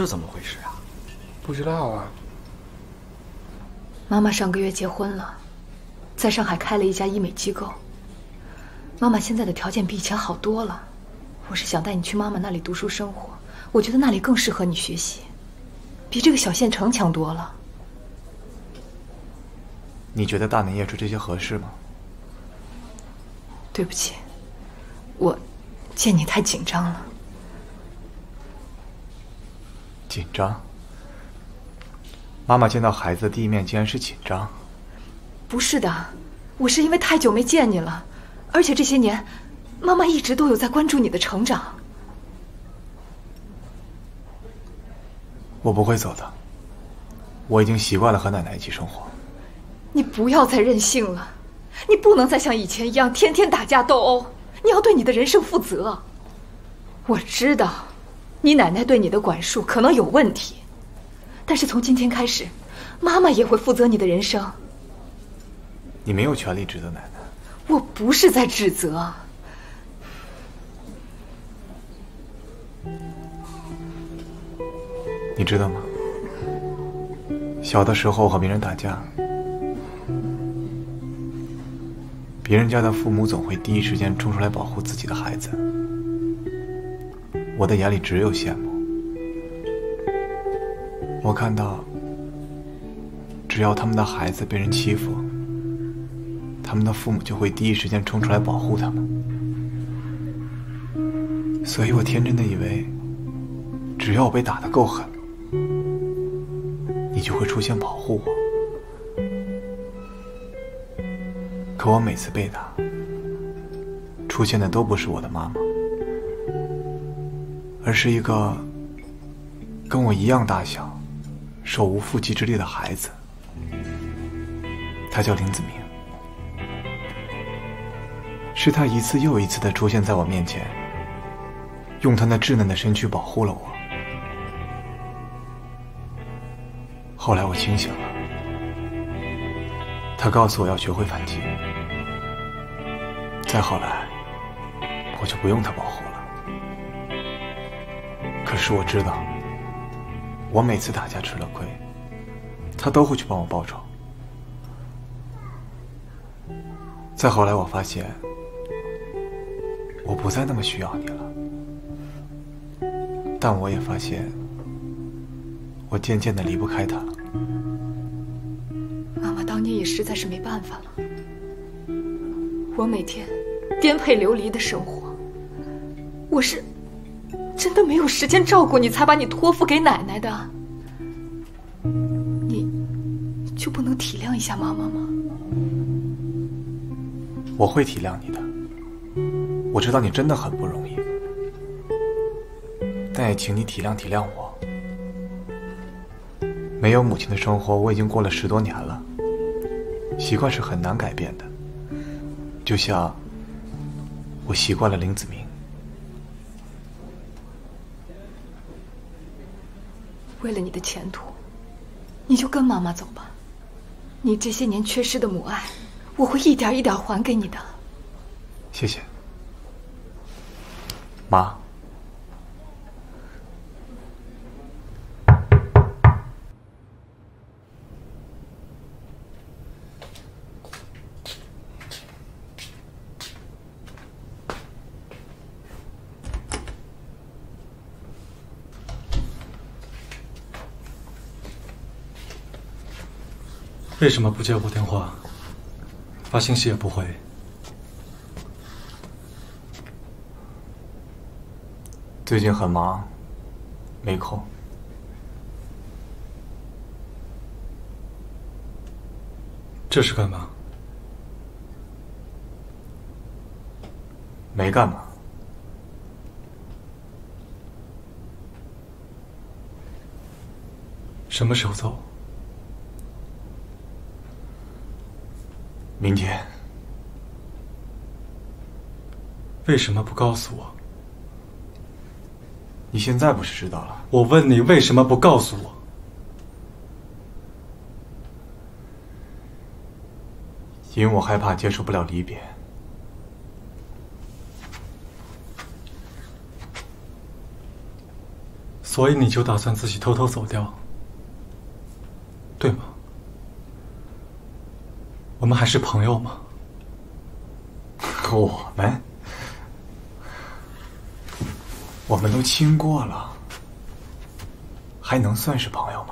这怎么回事啊？不知道啊。妈妈上个月结婚了，在上海开了一家医美机构。妈妈现在的条件比以前好多了，我是想带你去妈妈那里读书生活。我觉得那里更适合你学习，比这个小县城强多了。你觉得大年夜吃这些合适吗？对不起，我见你太紧张了。紧张？妈妈见到孩子的第一面竟然是紧张？不是的，我是因为太久没见你了，而且这些年，妈妈一直都有在关注你的成长。我不会走的，我已经习惯了和奶奶一起生活。你不要再任性了，你不能再像以前一样天天打架斗殴，你要对你的人生负责。我知道，你奶奶对你的管束可能有问题，但是从今天开始，妈妈也会负责你的人生。你没有权利指责奶奶。我不是在指责。你知道吗？小的时候和别人打架，别人家的父母总会第一时间冲出来保护自己的孩子，我的眼里只有羡慕。我看到，只要他们的孩子被人欺负，他们的父母就会第一时间冲出来保护他们，所以我天真的以为，只要我被打得够狠。你就会出现保护我，可我每次被打，出现的都不是我的妈妈，而是一个跟我一样大小、手无缚鸡之力的孩子。他叫林子明，是他一次又一次的出现在我面前，用他那稚嫩的身躯保护了我。后来我清醒了，他告诉我要学会反击。再后来，我就不用他保护。可是我知道，我每次打架吃了亏，他都会去帮我报仇。再后来，我发现我不再那么需要你了，但我也发现。我渐渐的离不开他了。妈妈当年也实在是没办法了。我每天颠沛流离的生活，我是真的没有时间照顾你，才把你托付给奶奶的。你就不能体谅一下妈妈吗？我会体谅你的。我知道你真的很不容易，但也请你体谅体谅我。没有母亲的生活，我已经过了十多年了。习惯是很难改变的，就像我习惯了林子明。为了你的前途，你就跟妈妈走吧。你这些年缺失的母爱，我会一点一点还给你的。谢谢，妈。为什么不接我电话？发信息也不回。最近很忙，没空。这是干嘛？没干嘛。什么时候走？明天。为什么不告诉我？你现在不是知道了？我问你为什么不告诉我？因为我害怕接受不了离别。所以你就打算自己偷偷走掉，对吗？我我们还是朋友吗？我们，我们都亲过了，还能算是朋友吗？